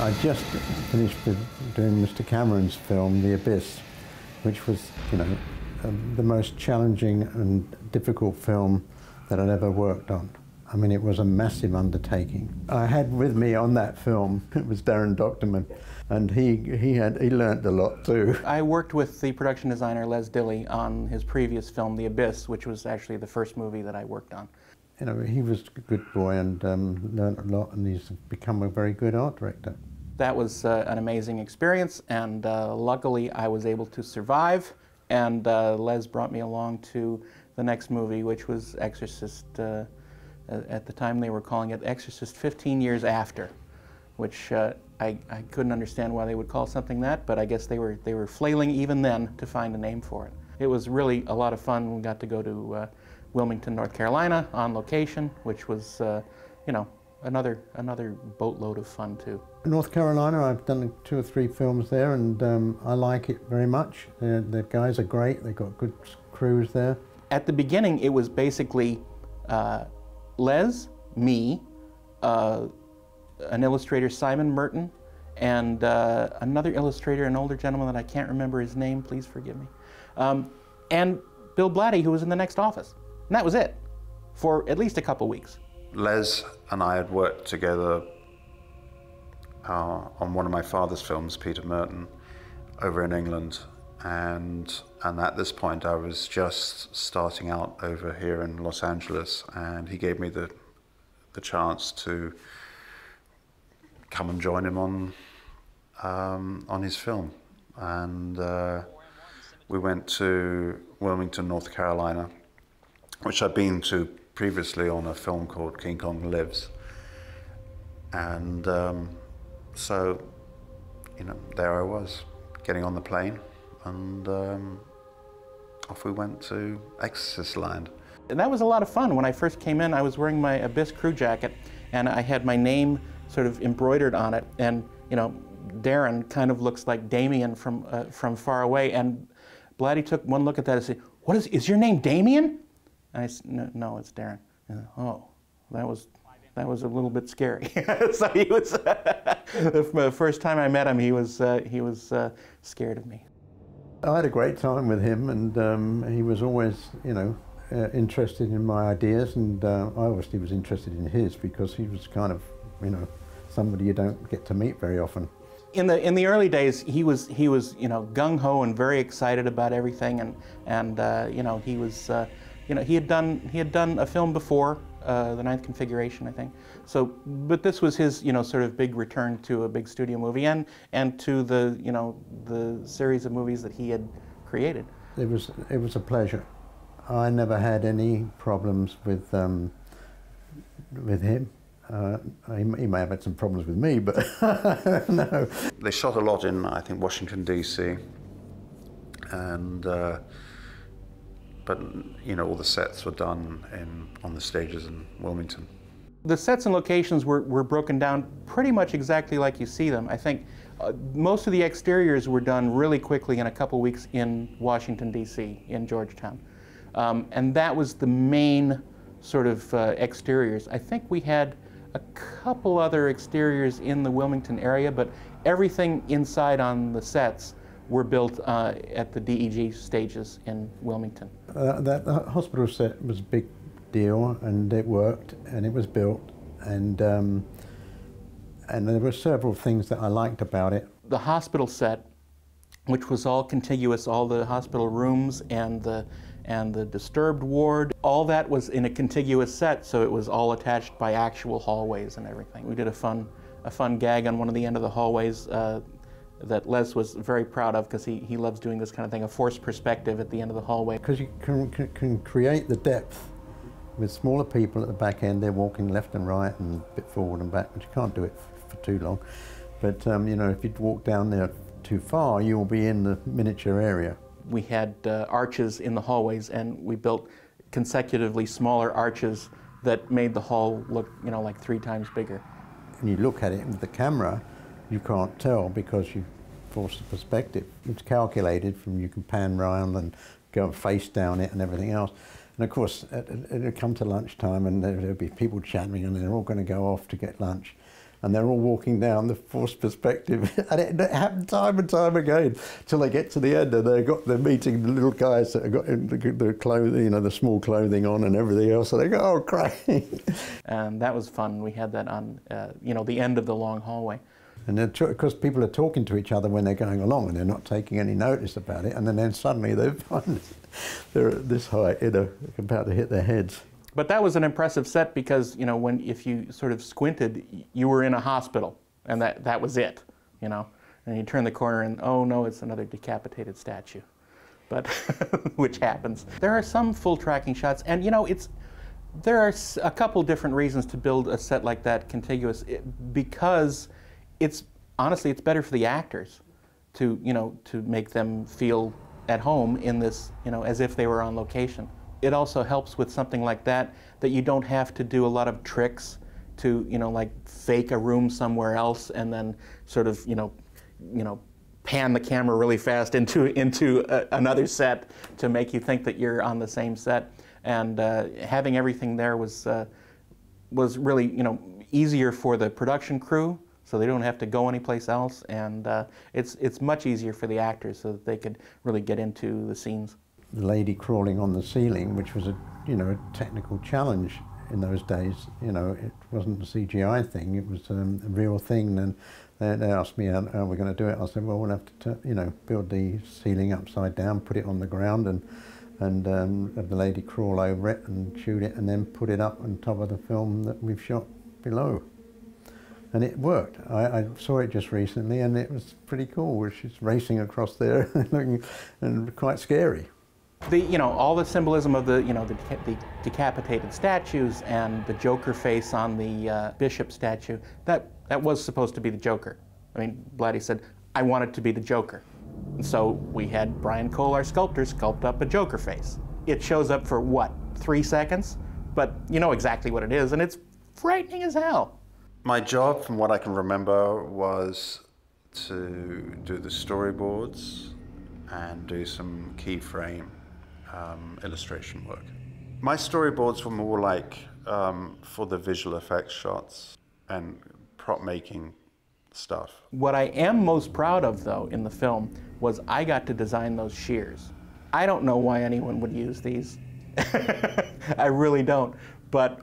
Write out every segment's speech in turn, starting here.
I just finished with doing Mr. Cameron's film, The Abyss, which was, you know, um, the most challenging and difficult film that I'd ever worked on. I mean, it was a massive undertaking. I had with me on that film, it was Daren Dochterman, and he, he, had, he learnt a lot too. I worked with the production designer Les Dilley on his previous film, The Abyss, which was actually the first movie that I worked on you know, he was a good boy and um, learned a lot, and he's become a very good art director. That was uh, an amazing experience, and uh, luckily I was able to survive. And uh, Les brought me along to the next movie, which was Exorcist. Uh, at the time, they were calling it Exorcist 15 Years After, which uh, I, I couldn't understand why they would call something that, but I guess they were they were flailing even then to find a name for it. It was really a lot of fun. We got to go to uh, Wilmington, North Carolina, on location, which was, you know, another another boatload of fun too. North Carolina, I've done two or three films there, and um, I like it very much. The, the guys are great. They've got good crews there. At the beginning, it was basically uh, Les, me, uh, an illustrator, Simon Murton, and uh, another illustrator, an older gentleman that I can't remember his name. Please forgive me. Um, and Bill Blatty, who was in the next office. And that was it for at least a couple weeks. Les and I had worked together uh, on one of my father's films, Peter Murton, over in England. And, and at this point, I was just starting out over here in Los Angeles, and he gave me the, the chance to come and join him on, um, on his film. And uh, we went to Wilmington, North Carolina, which I'd been to previously on a film called King Kong Lives. And um, so, you know, there I was, getting on the plane, and um, off we went to Exorcist Land. And that was a lot of fun. When I first came in, I was wearing my Abyss crew jacket, and I had my name sort of embroidered on it. And, you know, Daren kind of looks like Damien from, uh, from far away. And Blatty took one look at that and said, what is, is your name Damien? I said, no, no it's Daren. Said, oh, that was that was a little bit scary. so he was the first time I met him, he was uh, he was uh, scared of me. I had a great time with him, and um, he was always, you know, uh, interested in my ideas, and uh, I obviously was interested in his because he was kind of, you know, somebody you don't get to meet very often. In the in the early days, he was he was you know gung ho and very excited about everything, and and uh, you know he was uh, you know, he had done he had done a film before, uh, the Ninth Configuration, I think. So, but this was his, you know, sort of big return to a big studio movie and and to the, you know, the series of movies that he had created. It was it was a pleasure. I never had any problems with um, with him. Uh, he, he, may have had some problems with me, but no. They shot a lot in, I think, Washington D.C. and. Uh, but you know all the sets were done in on the stages in Wilmington. The sets and locations were, were broken down pretty much exactly like you see them. I think uh, most of the exteriors were done really quickly in a couple weeks in Washington, D.C., in Georgetown. Um, and that was the main sort of uh, exteriors. I think we had a couple other exteriors in the Wilmington area, but everything inside on the sets were built uh, at the DEG stages in Wilmington. Uh, that hospital set was a big deal and it worked and it was built and um, and there were several things that I liked about it. The hospital set, which was all contiguous, all the hospital rooms and the and the disturbed ward, all that was in a contiguous set, so it was all attached by actual hallways and everything. We did a fun a fun gag on one of the end of the hallways. Uh, that Les was very proud of because he, he loves doing this kind of thing, a forced perspective at the end of the hallway. Because you can, can, can, create the depth with smaller people at the back end, they're walking left and right and a bit forward and back, but you can't do it for too long. But um, you know, if you walk down there too far, you'll be in the miniature area. We had uh, arches in the hallways and we built consecutively smaller arches that made the hall look, you know, like three times bigger. And you look at it with the camera, you can't tell because you force the perspective. It's calculated from you can pan round and go face down it and everything else. And of course, it'll come to lunchtime and there'll be people chatting and they're all going to go off to get lunch. and they're all walking down the forced perspective, and it, it happened time and time again till they get to the end and they've got they're meeting the little guys that have got the, clothing, you know, the small clothing on and everything else, and they go, oh, crying. And that was fun. We had that on, uh, you know, the end of the long hallway. And then, of course, people are talking to each other when they're going along, and they're not taking any notice about it. And then, then suddenly they find they're at this height, you know, about to hit their heads. But that was an impressive set because you know when if you sort of squinted, you were in a hospital, and that that was it, you know. And you turn the corner, and oh no, it's another decapitated statue, but which happens. There are some full tracking shots, and you know it's there are a couple different reasons to build a set like that contiguous eh, because it's honestly it's better for the actors to you know to make them feel at home in this you know as if they were on location. It also helps with something like that that you don't have to do a lot of tricks to you know like fake a room somewhere else and then sort of you know you know pan the camera really fast into into a, another set to make you think that you're on the same set. And uh, having everything there was uh, was really you know easier for the production crew so they don't have to go anyplace else and uh, it's it's much easier for the actors so that they could really get into the scenes the lady crawling on the ceiling, which was a you know a technical challenge in those days. You know, it wasn't a CGI thing; it was um, a real thing. And they, they asked me how, how we're going to do it. I said, well, we'll have to you know build the ceiling upside down, put it on the ground, and and um, have the lady crawl over it and shoot it, and then put it up on top of the film that we've shot below. And it worked. I, I saw it just recently, and it was pretty cool. She's racing across there, looking and quite scary. The, you know, all the symbolism of the, you know, the, the decapitated statues and the Joker face on the uh, bishop statue, that, that was supposed to be the Joker. I mean, Blatty said, I wanted to be the Joker. And so we had Brian Cole, our sculptor, sculpt up a Joker face. It shows up for what, three seconds? But you know exactly what it is, and it's frightening as hell. My job, from what I can remember, was to do the storyboards and do some keyframe um, illustration work. My storyboards were more like um, for the visual effects shots and prop making stuff. What I am most proud of, though, in the film was I got to design those shears. I don't know why anyone would use these. I really don't. But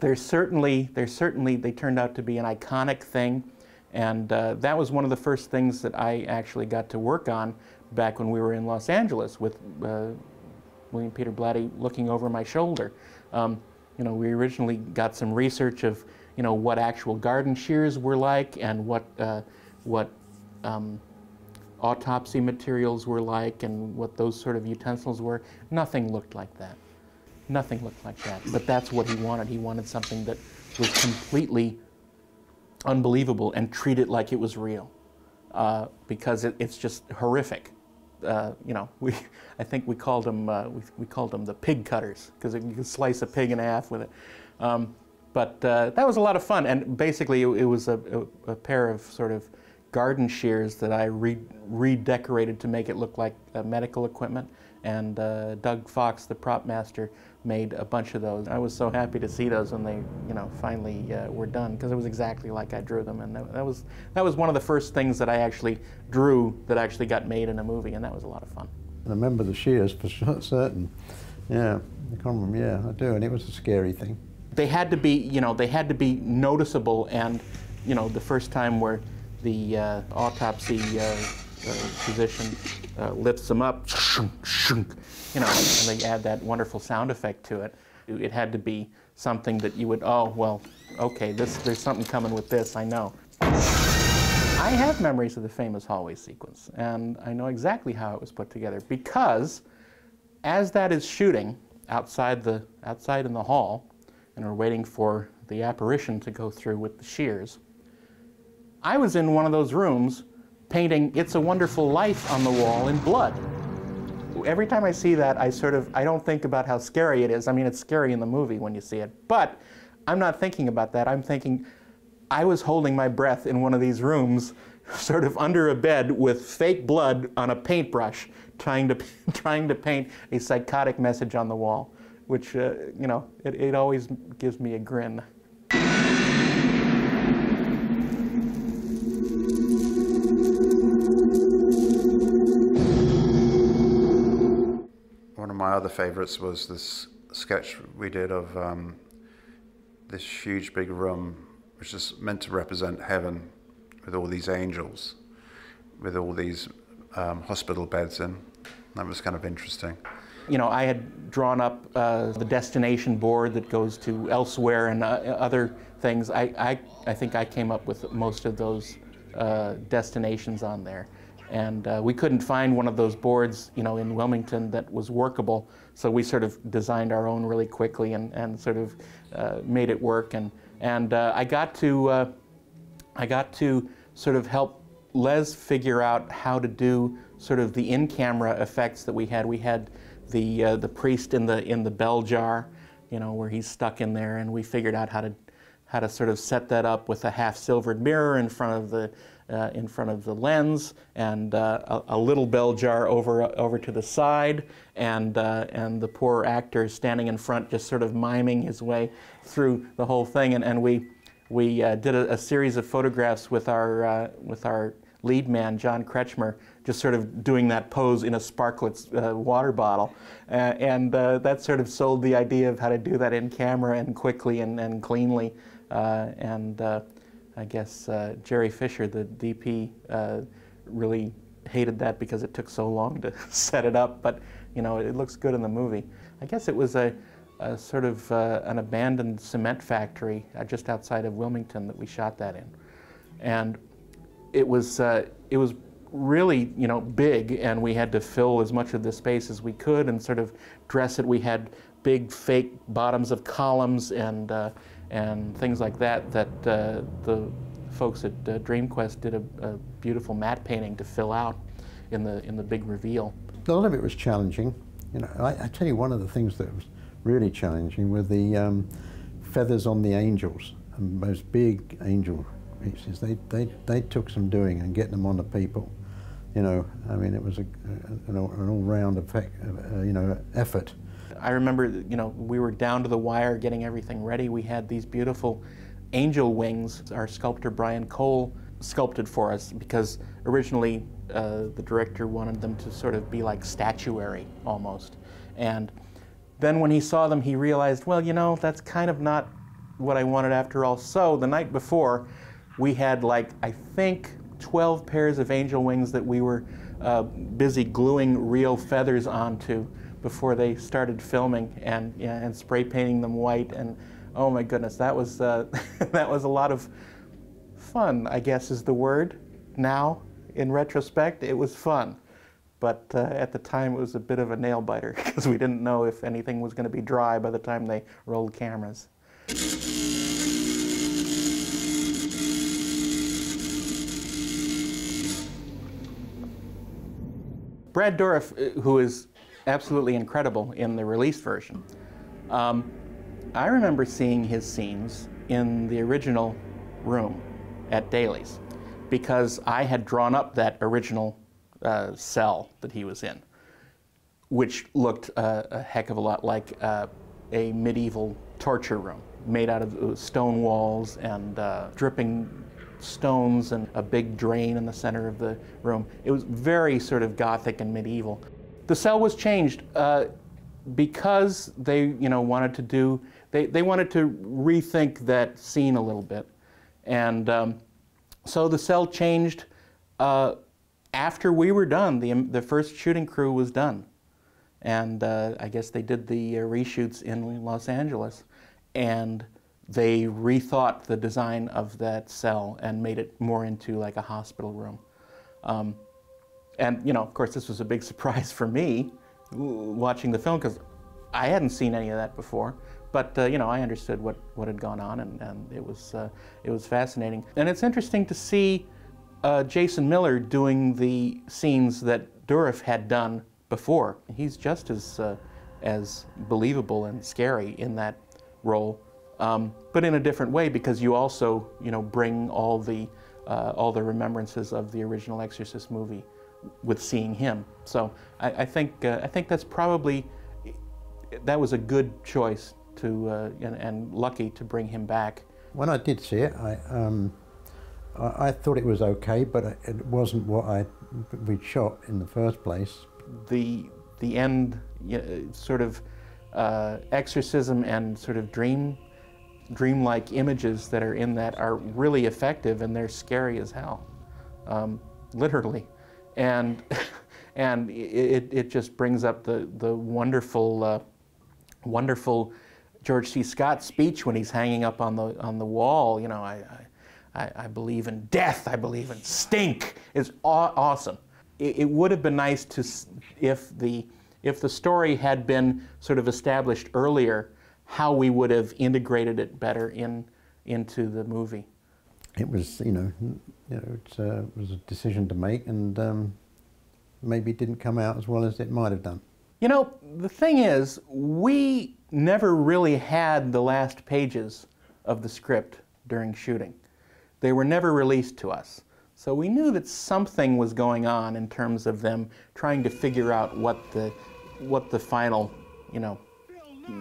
they're certainly, they're certainly, they turned out to be an iconic thing. And uh, that was one of the first things that I actually got to work on back when we were in Los Angeles with uh, William Peter Blatty looking over my shoulder. Um, you know, we originally got some research of, you know, what actual garden shears were like and what, uh, what um, autopsy materials were like and what those sort of utensils were. Nothing looked like that. Nothing looked like that. But that's what he wanted. He wanted something that was completely unbelievable and treat it like it was real uh, because it, it's just horrific uh, you know, we, I think we called them, uh, we, we called them the pig cutters because you could slice a pig in half with it. Um, but uh, that was a lot of fun, and basically it, it was a, a, a, pair of sort of garden shears that I re redecorated to make it look like medical equipment. And uh, Doug Fox, the prop master, made a bunch of those. I was so happy to see those when they, you know, finally uh, were done because it was exactly like I drew them, and that, that, was that was one of the first things that I actually drew that actually got made in a movie, and that was a lot of fun. I remember the shears for certain. Yeah, I can't remember. Yeah, I do, and it was a scary thing. They had to be, you know, they had to be noticeable, and you know, the first time where the uh, autopsy uh, uh physician uh, lifts them up, you know, and they add that wonderful sound effect to it. It had to be something that you would, oh, well, okay, this, there's something coming with this, I know. I have memories of the famous hallway sequence, and I know exactly how it was put together because as that is shooting outside, the, outside in the hall, and we're waiting for the apparition to go through with the shears, I was in one of those rooms painting It's a Wonderful Life on the wall in blood every time I see that, I sort of, I don't think about how scary it is. I mean, it's scary in the movie when you see it, but I'm not thinking about that. I'm thinking, I was holding my breath in one of these rooms, sort of under a bed with fake blood on a paintbrush, trying to, trying to paint a psychotic message on the wall, which, uh, you know, it, it always gives me a grin. My other favorites was this sketch we did of um, this huge big room, which is meant to represent heaven with all these angels, with all these um, hospital beds in. That was kind of interesting. You know, I had drawn up uh, the destination board that goes to elsewhere and uh, other things. I, I, I think I came up with most of those uh, destinations on there. And uh, we couldn't find one of those boards, you know, in Wilmington that was workable. So we sort of designed our own really quickly and, and sort of uh, made it work. And, and uh, I got to, I got to sort of help Les figure out how to do sort of the in-camera effects that we had. We had the uh, the priest in the in the bell jar, you know, where he's stuck in there, and we figured out how to how to sort of set that up with a half silvered mirror in front of the uh, in front of the lens and uh, a, a, little bell jar over over to the side, and uh, and the poor actor standing in front, just sort of miming his way through the whole thing, and and we. We uh, did a, a, series of photographs with our, uh, with our lead man, John Kretschmer, just sort of doing that pose in a Sparkletts uh, water bottle. Uh, and uh, that sort of sold the idea of how to do that in camera and quickly and, and cleanly. And I guess uh, Gerry Fisher, the DP, really hated that because it took so long to set it up, but you know, it looks good in the movie. I guess it was a, a sort of an abandoned cement factory just outside of Wilmington that we shot that in. And it was, it was really, you know, big, and we had to fill as much of the space as we could and sort of dress it. We had big fake bottoms of columns and uh, and things like that. That uh, the folks at uh, DreamQuest did a, a, beautiful matte painting to fill out in the in the big reveal. A lot of it was challenging. You know, I, I tell you, one of the things that was really challenging were the um, feathers on the angels, and those big angel pieces. They, they, they took some doing and getting them on the people you know, I mean, it was a, an, all-round effect, uh, you know, effort. I remember, you know, we were down to the wire getting everything ready. We had these beautiful angel wings. Our sculptor Brian Cole sculpted for us because originally uh, the director wanted them to sort of be like statuary almost. And then when he saw them, he realized, well, you know, that's kind of not what I wanted after all. So the night before, we had like, I think, 12 pairs of angel wings that we were uh, busy gluing real feathers onto before they started filming and, and spray painting them white. And oh my goodness, that was, uh, that was a lot of fun, I guess is the word. Now, in retrospect, it was fun. But uh, at the time, it was a bit of a nail biter because we didn't know if anything was going to be dry by the time they rolled cameras. Brad Dourif, uh, who is absolutely incredible in the release version, um, I remember seeing his scenes in the original room at Daly's because I had drawn up that original uh, cell that he was in, which looked uh, a heck of a lot like uh, a medieval torture room made out of uh, stone walls and uh, dripping stones and a big drain in the center of the room. It was very sort of Gothic and medieval. The cell was changed uh, because they, you know, wanted to do, they, they wanted to rethink that scene a little bit. And um, so the cell changed uh, after we were done. The, the first shooting crew was done. And uh, I guess they did the uh, reshoots in Los Angeles. And they rethought the design of that cell and made it more into like a hospital room. Um, and, you know, of course, this was a big surprise for me watching the film because I hadn't seen any of that before. But, uh, you know, I understood what, what had gone on and, and it, was, uh, it was fascinating. And it's interesting to see uh, Jason Miller doing the scenes that Dourif had done before. He's just as, uh, as believable and scary in that role um, but in a different way because you also, you know, bring all the uh, all the remembrances of the original Exorcist movie with seeing him. So I, I think uh, I think that's probably that was a good choice to uh, and, and, lucky to bring him back. When I did see it, I um, I, I, thought it was okay, but it wasn't what I we shot in the first place. The the end you know, sort of uh, exorcism and sort of dream dreamlike images that are in that are really effective and they're scary as hell, um, literally, and and it, it just brings up the the wonderful uh, wonderful George C. Scott speech when he's hanging up on the on the wall. You know, I I, I believe in death. I believe in stink. It's aw awesome. It, it would have been nice to if the if the story had been sort of established earlier how we would have integrated it better in into the movie. It was, you know, you know, it uh, was a decision to make, and um, maybe didn't come out as well as it might have done. You know, the thing is, we never really had the last pages of the script during shooting. They were never released to us. So we knew that something was going on in terms of them trying to figure out what the, what the final, you know,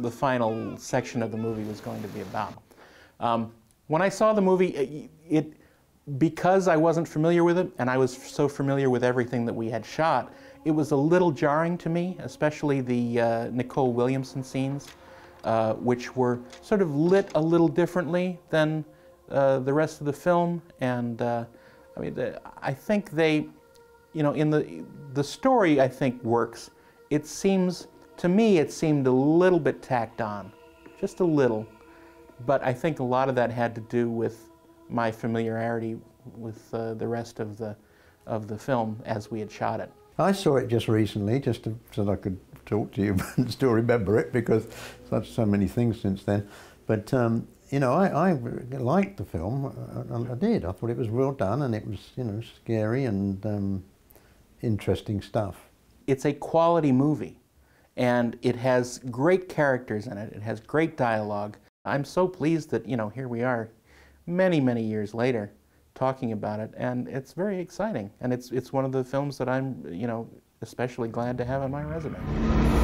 the final section of the movie was going to be about. Um, when I saw the movie, it, it, because I wasn't familiar with it and I was so familiar with everything that we had shot, it was a little jarring to me, especially the uh, Nicol Williamson scenes, uh, which were sort of lit a little differently than uh, the rest of the film. And uh, I mean, the, I think they, you know, in the the story, I think works. It seems to me, it seemed a little bit tacked on, just a little. But I think a lot of that had to do with my familiarity with uh, the rest of the, of the film as we had shot it. I saw it just recently, just to, so that I could talk to you and still remember it because such so many things since then. But um, you know, I, I, liked the film. I, I, did. I thought it was well done, and it was you know scary and um, interesting stuff. It's a quality movie and it has great characters in it. It has great dialogue. I'm so pleased that, you know, here we are many, many years later talking about it, and it's very exciting. And it's, it's one of the films that I'm, you know, especially glad to have on my resume.